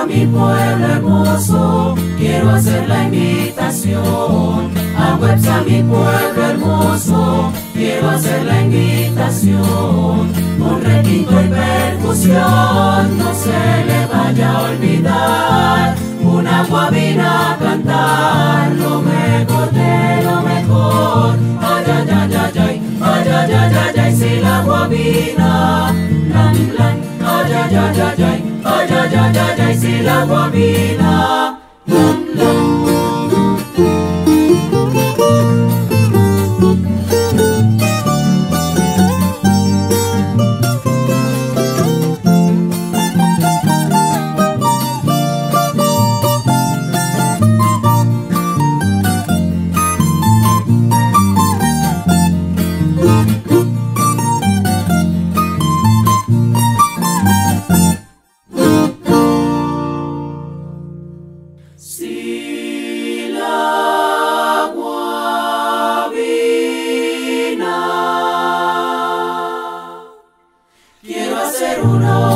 Aguapsa mi pueblo hermoso, quiero hacer la invitación. Aguapsa mi pueblo hermoso, quiero hacer la invitación. Con requinto y percusión, no se le vaya a olvidar. Una guabina a cantar, lo mejor de lo mejor. Ay, ay, ay, ay, ay, ay, ay, ay, ay, ay, si la guabina. Ay, ay, ay, ay, ay, y si la guamina.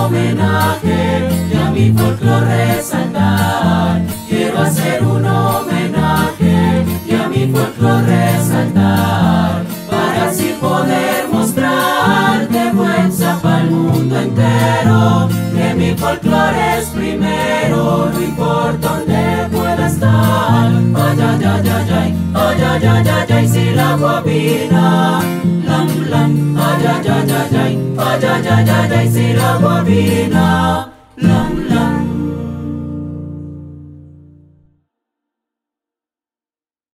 Homenaje y a mi folclore resaltar. Quiero hacer un homenaje y a mi folclore resaltar. Para así poder mostrar de buen el mundo entero. Que mi folclore es primero, no importa donde pueda estar. Ay, ay, ay, ay, ay, ay, ay, ay, si la guabina. Ajajajaj, ajajajajaj, sila bobina, lam lam.